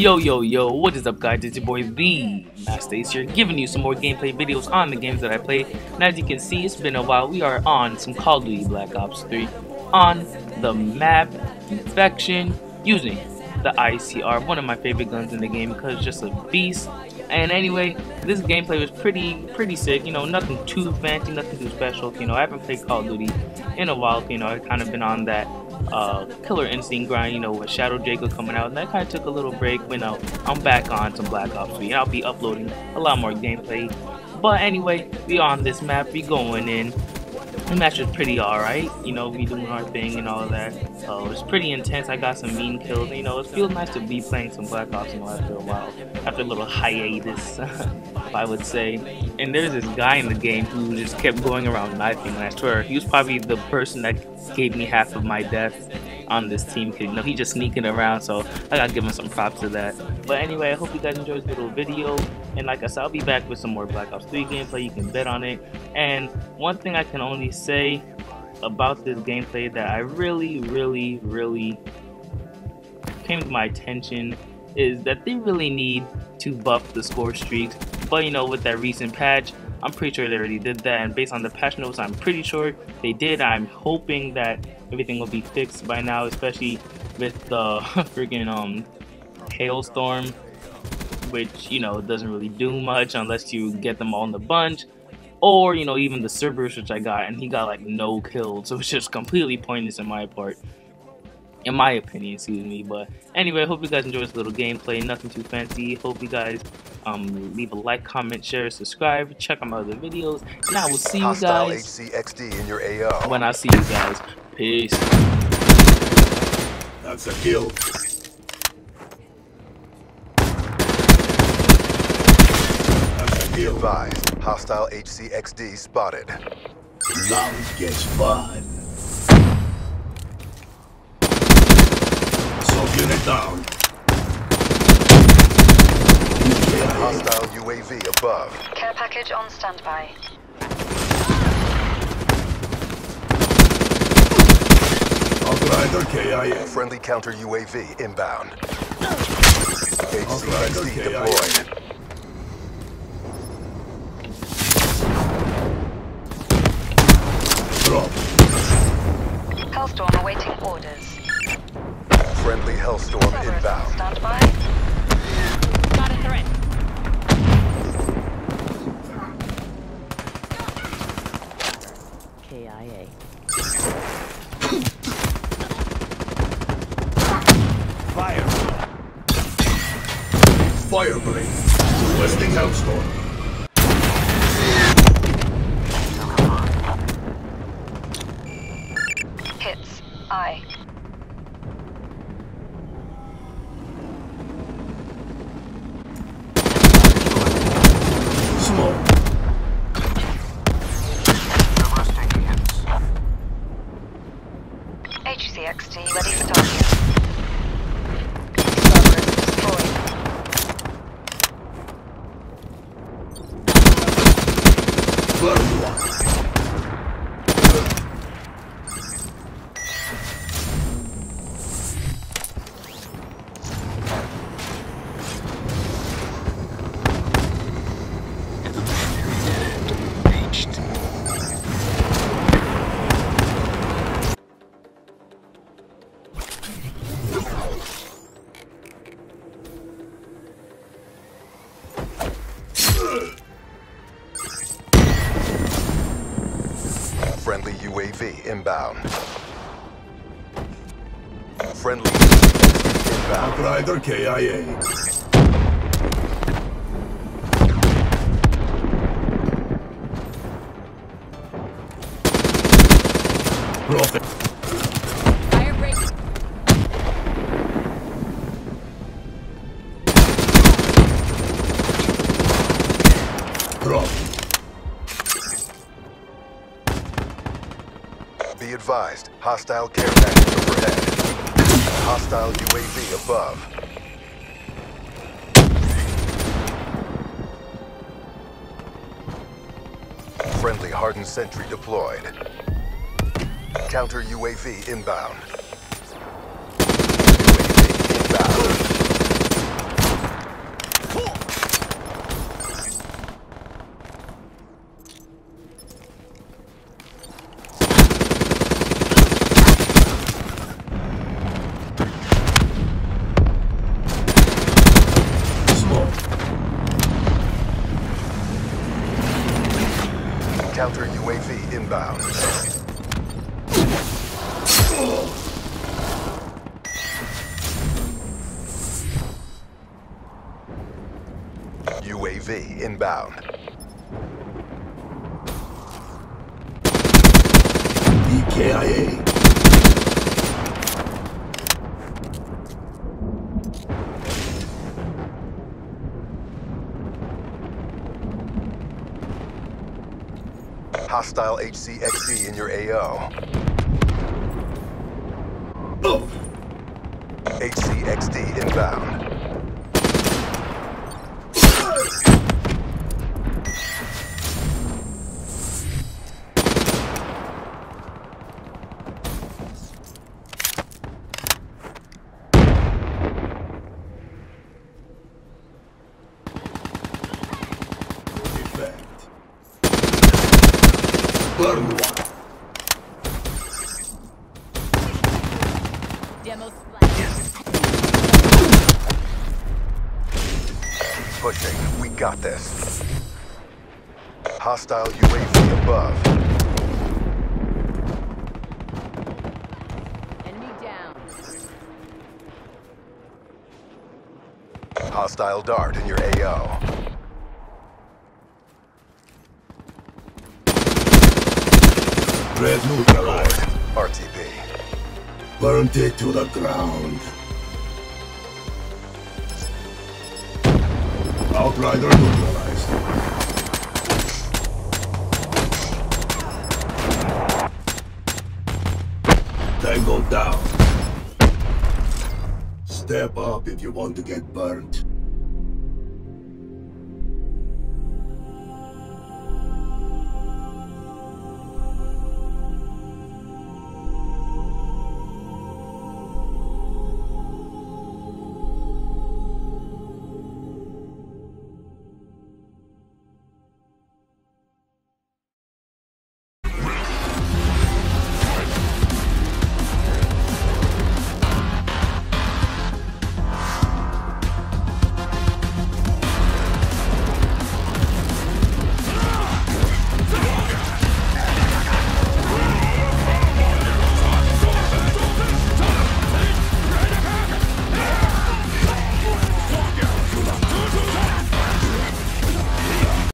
Yo, yo, yo, what is up guys, it's your boy The Master Ace here, giving you some more gameplay videos on the games that I play. And as you can see, it's been a while, we are on some Call of Duty Black Ops 3 on the map Infection using the ICR, one of my favorite guns in the game because it's just a beast. And anyway, this gameplay was pretty pretty sick, you know, nothing too fancy, nothing too special. You know, I haven't played Call of Duty in a while, you know, I've kind of been on that uh, Killer Instinct grind, you know, with Shadow Jago coming out, and that kind of took a little break. You know, I'm back on some Black Ops 3, and I'll be uploading a lot more gameplay. But anyway, we on this map, we going in. The match was pretty alright, you know, we doing our thing and all of that. So it's pretty intense. I got some mean kills. You know, it feels nice to be playing some Black Ops you know, after a while, after a little hiatus, I would say. And there's this guy in the game who just kept going around knifing, and I swear he was probably the person that gave me half of my deaths on this team because you know he's just sneaking around so I gotta give him some props to that. But anyway I hope you guys enjoyed this little video. And like I said I'll be back with some more Black Ops 3 gameplay. You can bet on it. And one thing I can only say about this gameplay that I really really really came to my attention is that they really need to buff the score streaks. But you know with that recent patch I'm pretty sure they already did that, and based on the patch notes, I'm pretty sure they did. I'm hoping that everything will be fixed by now, especially with the freaking um hellstorm, which you know doesn't really do much unless you get them all in the bunch. Or, you know, even the Cerberus which I got, and he got like no kills, so it's just completely pointless in my part in my opinion, excuse me. But anyway, I hope you guys enjoy this little gameplay. Nothing too fancy. Hope you guys um, leave a like, comment, share, subscribe, check out my other videos, and I will see you guys HCXD in your AO. when I see you guys. Peace. That's a kill. That's a Be kill. advised, hostile HCXD spotted. Round gets fun. Unit down. Hostile UAV above. Care package on standby. Outrider KIA. Friendly counter UAV inbound. Outrider HCXD deployed. Drop. Hellstorm awaiting orders. Friendly Hellstorm Cerberus on inbound. standby. Got a threat. KIA. Fire. Fireblade. Requesting Hellstorm. For inbound. Friendly inbound. Outrider KIA. Profit. Hostile care package overhead. Hostile UAV above. Friendly hardened sentry deployed. Counter UAV inbound. Inbound. UAV inbound. EKIA. Hostile HCXD in your AO. HCXD inbound. Pushing. We got this. Hostile UAV above. Enemy down. Hostile dart in your AO. Red neutralized. RTB. Burnt it to the ground. Outrider neutralized. Tango down. Step up if you want to get burnt.